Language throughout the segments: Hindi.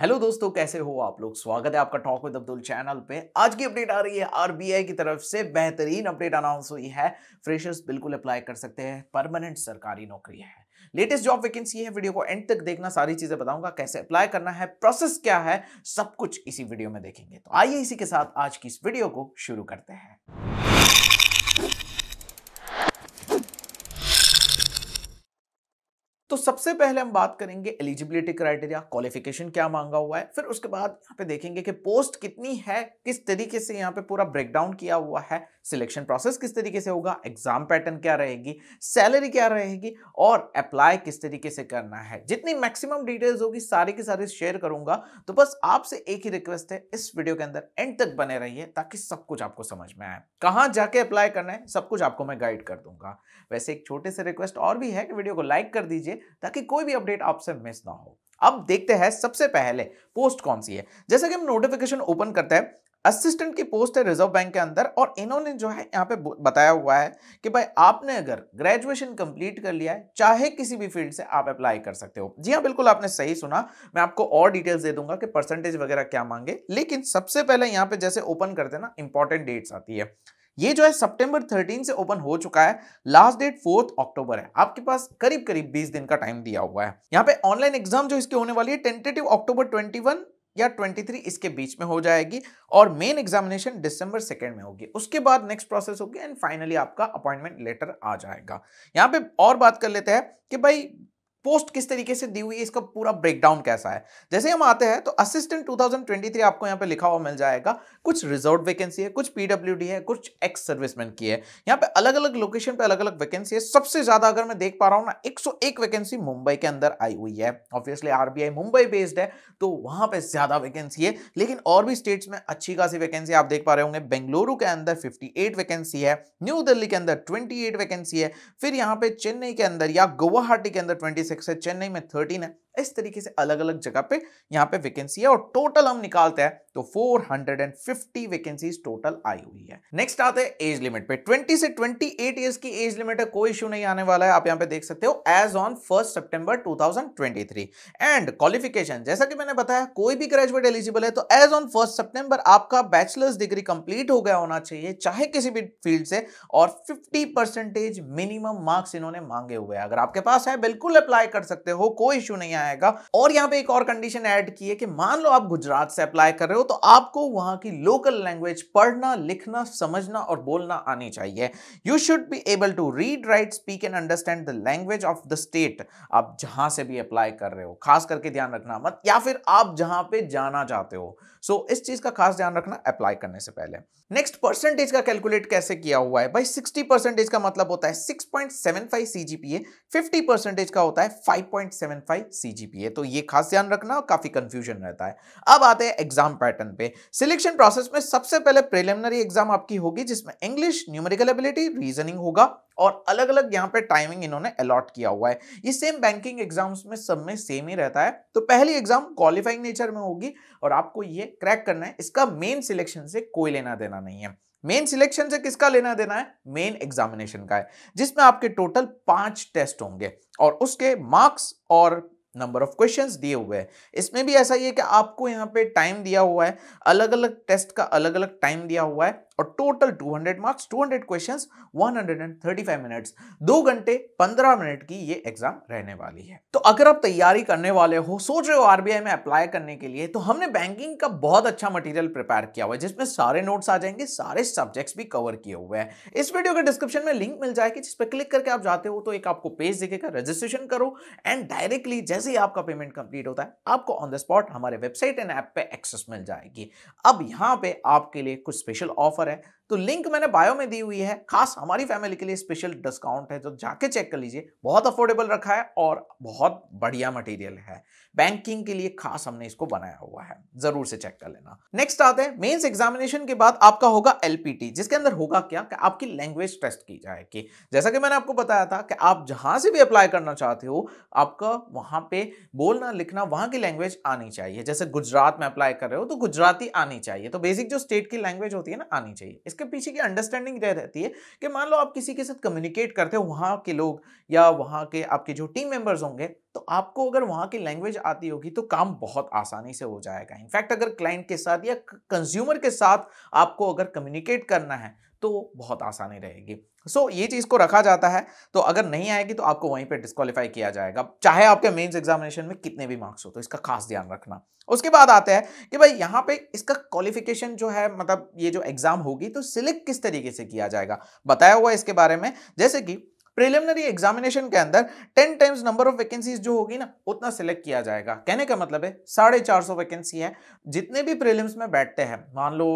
हेलो दोस्तों, कैसे हो आप लोग? स्वागत है आपका टॉक विद अब्दुल चैनल पे। आज की अपडेट आ रही है आरबीआई की तरफ़ से। बेहतरीन अपडेट अनाउंस हुई है। फ्रेशर्स बिल्कुल अप्लाई कर सकते हैं। परमानेंट सरकारी नौकरी है। लेटेस्ट जॉब वैकेंसी है। वीडियो को एंड तक देखना, सारी चीज़ें बताऊँगा। कैसे अप्लाई करना है? प्रोसेस क्या है? सब कुछ इसी वीडियो में देखेंगे। तो आइए इसी के साथ आज की इस वीडियो को शुरू करते हैं। तो सबसे पहले हम बात करेंगे एलिजिबिलिटी क्राइटेरिया क्वालिफिकेशन क्या मांगा हुआ है, फिर उसके बाद यहाँ पे देखेंगे कि पोस्ट कितनी है, किस तरीके से यहाँ पे पूरा ब्रेकडाउन किया हुआ है सिलेक्शन प्रोसेस किस तरीके से होगा, एग्ज़ाम पैटर्न क्या रहेगी, सैलरी क्या रहेगी और अप्लाई किस तरीके से करना है। जितनी मैक्सिमम डिटेल्स होगी, सारी की सारी शेयर करूँगा। तो बस आपसे एक ही रिक्वेस्ट है, इस वीडियो के अंदर एंड तक बने रहिए ताकि सब कुछ आपको समझ में आए। कहाँ जाके अप्लाई करना है, सब कुछ आपको मैं गाइड कर दूँगा। वैसे एक छोटे से रिक्वेस्ट और भी है कि वीडियो को लाइक कर दीजिए ताकि कोई भी अपडेट आपसे मिस ना हो। अब देखते हैं, सबसे पहले पोस्ट कौन सी है? जैसे कि हम नोटिफिकेशन ओपन करते हैं असिस्टेंट की पोस्ट है रिज़र्व बैंक के अंदर और इन्होंने जो है यहाँ पे बताया हुआ है कि भाई आपने अगर ग्रेजुएशन कंप्लीट कर लिया है, चाहे किसी भी फ़ील्ड से आप अप्लाई कर सकते हो। जी हाँ बिल्कुल आपने सही सुना। मैं आपको और डिटेल्स दे दूँगा कि परसेंटेज वगैरह क्या मांगे। लेकिन सबसे पहले यहाँ पे जैसे ओपन करते ना इंपॉर्टेंट डेट्स आती है। ये जो है सितंबर 13 से ओपन हो चुका है। लास्ट डेट फोर्थ अक्टूबर है। आपके पास करीब करीब 20 दिन का टाइम दिया हुआ है। यहाँ पे ऑनलाइन एग्ज़ाम जो इसकी होने वाली है टेंटेटिव अक्टूबर 21 या 23 इसके बीच में हो जाएगी और मेन एग्जामिनेशन दिसंबर सेकेंड में होगी। उसके बाद नेक्स्ट प्रोसेस होगी एंड फाइनली आपका अपॉइंटमेंट लेटर आ जाएगा। यहाँ पे और बात कर लेते हैं कि भाई पोस्ट किस तरीके से दी हुई है, इसका पूरा ब्रेकडाउन कैसा है? जैसे हम आते हैं तो असिस्टेंट 2023 आपको यहाँ पे लिखा हुआ मिल जाएगा, कुछ रिज़र्व वैकेंसी है, कुछ पीडब्ल्यूडी है, कुछ एक्स सर्विसमैन की है। यहाँ पे अलग अलग लोकेशन पे अलग अलग वैकेंसी है। सबसे ज़्यादा अगर मैं देख पा रहा हूँ ना 101 वैकेंसी मुंबई के अंदर आई हुई है। ऑब्वियसली आरबीआई मुंबई बेस्ड है तो वहाँ पर ज़्यादा वैकेंसी है। लेकिन और भी स्टेट्स में अच्छी खासी वैकेंसी आप देख पा रहे होंगे। बेंगलुरु के अंदर फिफ्टी वैकेंसी है न्यू दिल्ली के अंदर ट्वेंटी वैकेंसी है। फिर यहाँ पे चेन्नई के अंदर या गुवाहाटी के अंदर ट्वेंटी है चेन्नई में थर्टीन है। इस तरीके से अलग अलग जगह पे यहाँ पे वैकेंसी है और टोटल हम निकालते हैं तो 450 वैकेंसीज टोटल आई हुई है। नेक्स्ट आते हैं एज लिमिट पे। 20 से 28 इयर्स की एज लिमिट है, कोई इशू नहीं आने वाला है, आप यहाँ पे देख सकते हो एज ऑन फ़र्स्ट सितंबर 2023 एंड क्वालिफिकेशन जैसा कि मैंने बताया, कोई भी ग्रेजुएट एलिजिबल है तो एज ऑन फ़र्स्ट सितंबर आपका बैचलर्स डिग्री कंप्लीट हो गया होना चाहिए, चाहे किसी भी फ़ील्ड से, और फिफ्टी परसेंटेज मिनिमम मार्क्स इन्होंने मांगे हुए हैं। अगर आपके पास है, बिल्कुल अप्लाई कर सकते हो, कोई इशू नहीं आएगा। और यहाँ पे एक और कंडीशन ऐड की है कि मान लो आप गुजरात से अप्लाई कर रहे हो तो आपको वहाँ की लोकल लैंग्वेज पढ़ना लिखना समझना और बोलना आनी चाहिए। You should be able to read write speak and understand the language of the state आप जहाँ से भी अप्लाई कर रहे हो। खास करके ध्यान रखना मत या फिर आप जहाँ पे जाना चाहते हो। सो so, इस चीज़ का खास ध्यान रखना अप्लाई करने से पहले। नेक्स्ट परसेंटेज का कैलकुलेट कैसे किया हुआ है? भाई 60 परसेंटेज का मतलब होता है 6.75 सीजीपीए 50 परसेंटेज का होता है 5.75 सीजीपीए तो ये खास ध्यान रखना काफ़ी कंफ्यूजन रहता है। अब आते हैं एग्ज़ाम पैटर्न पे। सिलेक्शन प्रोसेस में सबसे पहले प्रिलिमिनरी एग्ज़ाम आपकी होगी, जिसमें इंग्लिश न्यूमेरिकल एबिलिटी रीजनिंग होगा और अलग अलग यहाँ पे टाइमिंग इन्होंने अलॉट किया हुआ है। ये सेम बैंकिंग एग्ज़ाम्स में सब में सेम ही रहता है। तो पहली एग्ज़ाम क्वालिफाइंग नेचर में होगी और आपको ये क्रैक करना है। इसका मेन सिलेक्शन से कोई लेना देना नहीं है। मेन सिलेक्शन से किसका लेना देना है? मेन एग्जामिनेशन का है, जिसमें आपके टोटल पाँच टेस्ट होंगे और उसके मार्क्स और नंबर ऑफ़ क्वेश्चंस दिए हुए हैं। इसमें भी ऐसा ही है कि आपको यहाँ पे टाइम दिया हुआ है अलग अलग टेस्ट का अलग अलग टाइम दिया हुआ है। और टोटल 200 मार्क्स 200 क्वेश्चंस 135 मिनट्स दो घंटे 15 मिनट की ये एग्ज़ाम रहने वाली है। तो अगर आप तैयारी करने वाले हो, सोच रहे हो आरबीआई में अप्लाई करने के लिए तो हमने बैंकिंग का बहुत अच्छा मटेरियल प्रिपेयर किया हुआ है, जिसमें सारे नोट्स आ जाएँगे, सारे सब्जेक्ट्स भी कवर किए हुए हैं। इस वीडियो के डिस्क्रिप्शन में लिंक मिल जाएगी, जिस पर क्लिक करके आप जाते हो तो एक आपको पेज दिखेगा रजिस्ट्रेशन करो एंड डायरेक्टली जैसे ही आपका पेमेंट कंप्लीट होता है, आपको ऑन द स्पॉट हमारे वेबसाइट एंड ऐप पे एक्सेस मिल जाएगी। अब यहाँ पे आपके लिए कुछ स्पेशल ऑफ़र है तो लिंक मैंने बायो में दी हुई है। खास हमारी फैमिली के लिए स्पेशल डिस्काउंट है जो जाके चेक कर लीजिए। बहुत अफोर्डेबल रखा है और बहुत बढ़िया मटेरियल है। बैंकिंग के लिए खास हमने इसको बनाया हुआ है। ज़रूर से चेक कर लेना। नेक्स्ट आते हैं। मेंस एग्जामिनेशन के बाद आपका होगा एलपीटी जिसके अंदर होगा क्या? कि आपकी लैंग्वेज टेस्ट की जाएगी। जैसा कि मैंने आपको बताया था कि आप जहाँ से भी अप्लाई करना चाहते हो, आपका वहाँ पे बोलना, लिखना, वहाँ की लैंग्वेज आनी चाहिए। जैसे गुजरात में अप्लाई कर रहे हो तो गुजराती आनी चाहिए। तो बेसिक जो स्टेट की लैंग्वेज होती है ना, आनी चाहिए। इसके पीछे की अंडरस्टैंडिंग रह रहती है कि मान लो आप किसी के साथ कम्युनिकेट करते हो, वहाँ के लोग या वहाँ के आपके जो टीम मेंबर्स होंगे तो आपको अगर वहाँ की लैंग्वेज आती होगी तो काम बहुत आसानी से हो जाएगा। इनफैक्ट अगर क्लाइंट के साथ या कंज्यूमर के साथ आपको अगर कम्युनिकेट करना है तो बहुत आसानी रहेगी। सो so, ये चीज़ को रखा जाता है। तो अगर नहीं आएगी तो आपको वहीं पे डिस्कालीफाई किया जाएगा चाहे आपके मेंस एग्जामिनेशन में कितने भी मार्क्स हो तो इसका खास ध्यान रखना। उसके बाद आते हैं कि भाई यहाँ पे इसका क्वालिफिकेशन जो है मतलब ये जो एग्ज़ाम होगी तो सिलेक्ट किस तरीके से किया जाएगा? बताया हुआ इसके बारे में। जैसे कि प्रिलिमिनरी एग्जामिनेशन के अंदर ten times number of vacancies जो होगी ना, उतना सिलेक्ट किया जाएगा। कहने का मतलब है, साढ़े चार सौ वैकेंसी है। जितने भी प्रीलिम्स में बैठते हैं, मान लो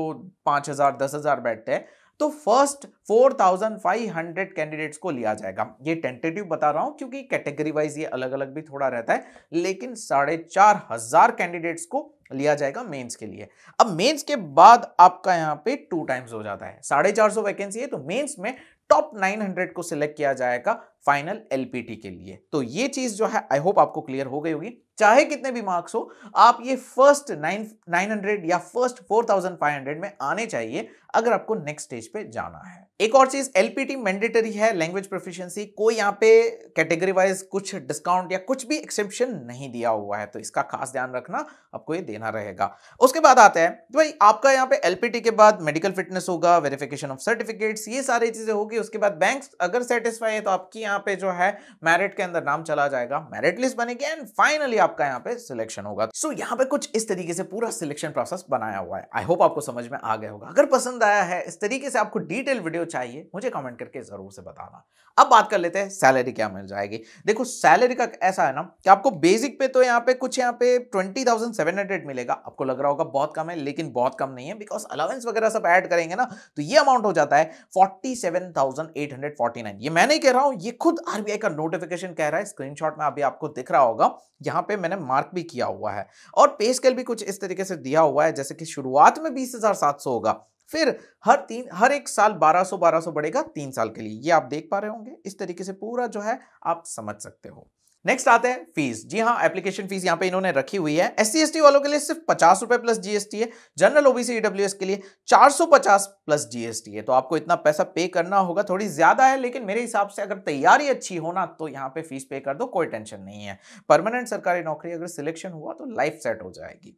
पाँच हज़ार, दस हज़ार बैठते हैं तो फ़र्स्ट 4500 कैंडिडेट्स को लिया जाएगा। ये टेंटेटिव बता रहा हूँ, क्योंकि कैटेगरी वाइज ये अलग अलग भी थोड़ा रहता है, लेकिन साढ़े चार हज़ार कैंडिडेट्स को लिया जाएगा मेंस के लिए। अब मेंस के बाद आपका यहाँ पे टू टाइम्स हो जाता है। साढ़े चार सौ वैकेंसी है तो मेंस में टॉप 900 को सिलेक्ट किया जाएगा। फाइनल एलपीटी के लिए। तो ये चीज़ जो है आई होप आपको क्लियर हो गई होगी। चाहे कितने भी मार्क्स हो, आप ये फ़र्स्ट नाइन नाइन हंड्रेड या first four thousand five hundred में आने चाहिए अगर आपको नेक्स्ट स्टेज पे जाना है। एक और चीज़, एलपीटी मैंडेटरी है लैंग्वेज प्रोफिशिएंसी कोई यहाँ पे कैटेगरी वाइज कुछ डिस्काउंट या कुछ भी एक्सेप्शन नहीं दिया हुआ है तो इसका खास ध्यान रखना आपको ये देना रहेगा। उसके बाद आता है तो भाई आपका यहाँ पे एलपीटी के बाद मेडिकल फिटनेस होगा वेरिफिकेशन ऑफ़ सर्टिफिकेट्स ये सारी चीज़ें होगी। उसके बाद बैंक अगर सेटिस्फाई है तो आपकी यहाँ पे जो है मेरिट के अंदर नाम चला जाएगा मेरिट लिस्ट बनेगी एंड फाइनली आपका यहाँ पे सिलेक्शन होगा। सो so, यहाँ पे कुछ इस तरीके से पूरा सिलेक्शन प्रोसेस बनाया हुआ है। आई होप आपको समझ में आ गया होगा। अगर पसंद आया है इस तरीके से आपको डिटेल वीडियो चाहिए मुझे कमेंट करके ज़रूर से बताना। अब बात कर लेते हैं सैलरी क्या मिल जाएगी। देखो सैलरी का ऐसा है ना कि आपको बेसिक पे तो यहाँ पे कुछ यहाँ पे ट्वेंटी थाउज़ेंड सेवन हंड्रेड मिलेगा। आपको लग रहा होगा बहुत कम है लेकिन बहुत कम नहीं है बिकॉज़ अलावेंस वगैरह सब ऐड करेंगे ना तो ये अमाउंट हो जाता है forty seven thousand eight hundred forty nine ये मैं नहीं कह रहा हूँ ये खुद आरबीआई का नोटिफिकेशन कह रहा है स्क्रीनशॉट में अभी आपको दिख रहा होगा, यहाँ पे मैंने मार्क भी किया हुआ है। और पे स्केल भी कुछ इस तरीके से दिया हुआ है, जैसे कि शुरुआत में बीस हज़ार सात सौ होगा, फिर हर तीन, हर एक साल 1200 1200 बढ़ेगा तीन साल के लिए। ये आप देख पा रहे होंगे, इस तरीके से पूरा जो है आप समझ सकते हो। नेक्स्ट आते हैं फ़ीस जी हाँ एप्लीकेशन फ़ीस यहाँ पे इन्होंने रखी हुई है। एस सी वालों के लिए सिर्फ़ पचास रुपए प्लस जीएसटी है। जनरल ओबीसी ईडब्ल्यू के लिए 450 प्लस जीएसटी है। तो आपको इतना पैसा पे करना होगा। थोड़ी ज़्यादा है, लेकिन मेरे हिसाब से अगर तैयारी अच्छी हो ना तो यहाँ पे फ़ीस पे कर दो। कोई टेंशन नहीं है। परमानेंट सरकारी नौकरी अगर सिलेक्शन हुआ तो लाइफ सेट हो जाएगी।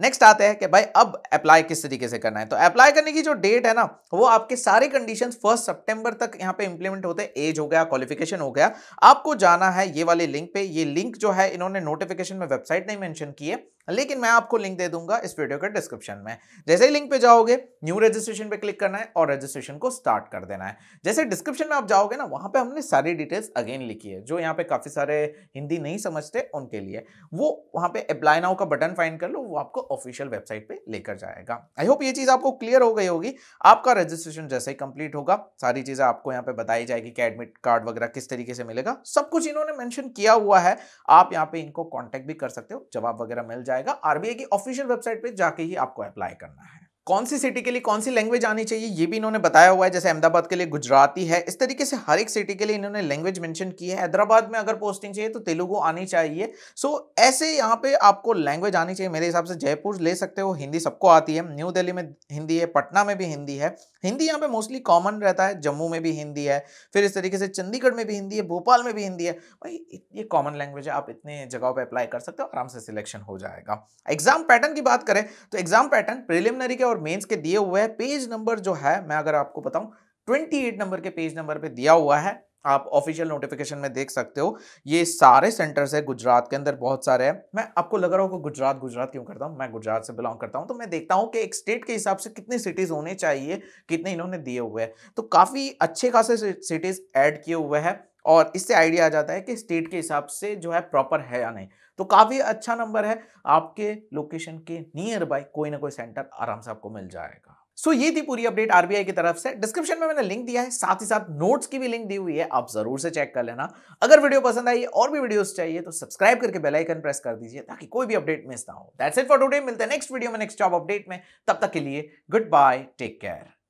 नेक्स्ट आते हैं कि भाई, अब अप्लाई किस तरीके से करना है? तो अप्लाई करने की जो डेट है ना, वो आपके सारे कंडीशंस फ़र्स्ट सितंबर तक यहाँ पे इंप्लीमेंट होते हैं। एज हो गया क्वालिफिकेशन हो गया। आपको जाना है ये वाले लिंक पे ये लिंक जो है इन्होंने नोटिफिकेशन में वेबसाइट नहीं मेंशन की है। लेकिन मैं आपको लिंक दे दूँगा इस वीडियो के डिस्क्रिप्शन में। जैसे ही लिंक पे जाओगे न्यू रजिस्ट्रेशन पे क्लिक करना है और रजिस्ट्रेशन को स्टार्ट कर देना है। जैसे डिस्क्रिप्शन में आप जाओगे ना, वहाँ पे हमने सारी डिटेल्स अगेन लिखी है, जो यहाँ पे काफ़ी सारे हिंदी नहीं समझते उनके लिए। वो वहाँ पे अप्लाई नाउ का बटन फाइंड कर लो, वो आपको ऑफिशियल वेबसाइट पर लेकर जाएगा। आई होप ये चीज़ आपको क्लियर हो गई होगी। आपका रजिस्ट्रेशन जैसे ही कंप्लीट होगा, सारी चीज़ें आपको यहाँ पे बताई जाएगी कि एडमिट कार्ड वगैरह किस तरीके से मिलेगा। सब कुछ इन्होंने मैंशन किया हुआ है। आप यहाँ पे इनको कॉन्टेक्ट भी कर सकते हो। जवाब वगैरह मिल जाएगा। आरबीआई की ऑफिशियल वेबसाइट पे जाके ही आपको अप्लाई करना है। कौन सी सिटी के लिए कौन सी लैंग्वेज आनी चाहिए ये भी इन्होंने बताया हुआ है जैसे अहमदाबाद के लिए गुजराती है इस तरीके से हर एक सिटी के लिए इन्होंने लैंग्वेज मेंशन की है। हैदराबाद में अगर पोस्टिंग चाहिए तो तेलुगु आनी चाहिए। सो so, ऐसे यहाँ पे आपको लैंग्वेज आनी चाहिए। मेरे हिसाब से जयपुर ले सकते हो हिंदी सबको आती है। न्यू दिल्ली में हिंदी है पटना में भी हिंदी है। हिंदी यहाँ पे मोस्टली कॉमन रहता है जम्मू में भी हिंदी है फिर इस तरीके से चंडीगढ़ में भी हिंदी है भोपाल में भी हिंदी है। भाई ये कॉमन लैंग्वेज है आप इतने जगहों पर अप्लाई कर सकते हो आराम से सिलेक्शन हो जाएगा। एग्ज़ाम पैटर्न की बात करें तो एग्ज़ाम पैटर्न प्रिलिमिनरी के और मेन्स के दिए हुए है। पेज नंबर जो है, मैं अगर आपको बताऊँ 28 नंबर के पेज नंबर पे दिया हुआ है। आप ऑफिशियल नोटिफिकेशन में देख सकते हो। ये सारे सेंटर्स है गुजरात के अंदर, बहुत सारे हैं। मैं आपको लग रहा हूँ गुजरात गुजरात क्यों करता हूँ? मैं गुजरात से बिलोंग करता हूँ। तो मैं देखता हूँ कि एक स्टेट के हिसाब से कितने सिटीज़ होने चाहिए, कितने इन्होंने दिए हुए हैं। तो काफ़ी अच्छे खासे सिटीज़ ऐड किए हुए हैं। और इससे आइडिया आ जाता है कि स्टेट के हिसाब से जो है प्रॉपर है या नहीं। तो काफ़ी अच्छा नंबर है आपके लोकेशन के नियर बाय कोई ना कोई सेंटर आराम से आपको मिल जाएगा। सो so, ये थी पूरी अपडेट आरबीआई की तरफ़ से। डिस्क्रिप्शन में मैंने लिंक दिया है साथ ही साथ नोट्स की भी लिंक दी हुई है आप ज़रूर से चेक कर लेना। अगर वीडियो पसंद आई और भी वीडियोस चाहिए तो सब्सक्राइब करके बेल आइकन प्रेस कर दीजिए ताकि कोई भी अपडेट मिस ना हो। दैट्स इट फॉर टुडे मिलते हैं नेक्स्ट वीडियो में नेक्स्ट जॉब अपडेट में। तब तक के लिए गुड बाय टेक केयर